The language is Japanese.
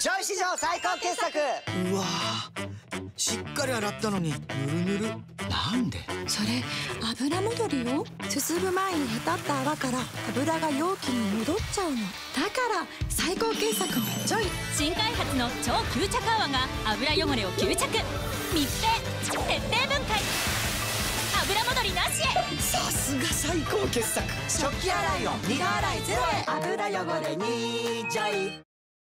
ジョイ史上最高傑作。うわしっかり洗ったのにぬるぬる。なんで？それ油戻りよ。すすぐ前にへたった泡から油が容器に戻っちゃうの。だから最高傑作はジョイ。新開発の超吸着泡が油汚れを吸着。密閉。徹底分解。油戻りなしへ。さすが最高傑作。食器洗いを苦洗いゼロへ。油汚れにジョイ。